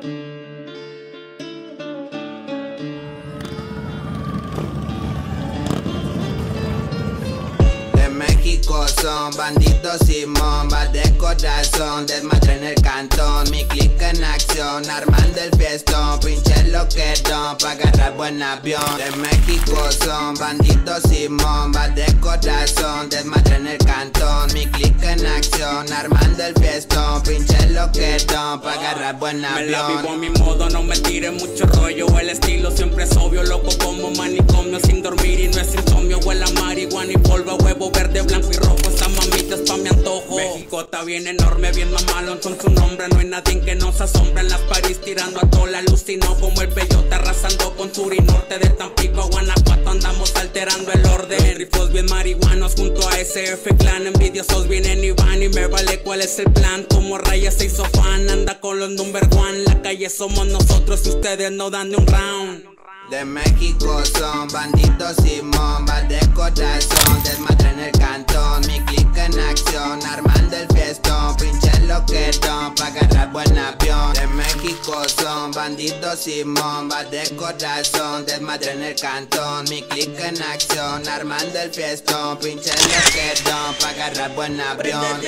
Thank you. México son bandidos sin bombas de corazón Desmadre en el cantón, mi clic en acción Armando el fiestón, pinche lo que don Pa' agarrar buen avión. De México son bandidos sin bombas de corazón Desmadre en el cantón, mi clic en acción Armando el fiestón, pinche lo que don Pa' agarrar buen avión Me la vivo a mi modo, no me tire mucho rollo El Sin dormir y no es insomnio, huele a marihuana y polvo Huevo verde, blanco y rojo, esta mamita es pa' mi antojo. México está bien enorme, bien mamalón con su nombre No hay nadie que nos asombra en las París Tirando a toda la luz, sino como el peyote Arrasando con sur y norte del Tampico a Guanajuato Andamos alterando el orden. Rifos bien marihuanos junto a SF Clan Envidiosos vienen y van y me vale cuál es el plan. Como Raya se hizo fan, anda con los number one. La calle somos nosotros y ustedes no dan ni un round de México son bandidos y bombas de corazón. Desmadre en el cantón, mi clic en acción. Armando el fiestón, pinche lo que don Pa' agarrar buen avión. De México son bandidos y bombas de corazón. Desmadre en el cantón, mi clic en acción. Armando el fiestón, pinche lo que don Pa' agarrar buen avión